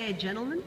there, gentlemen.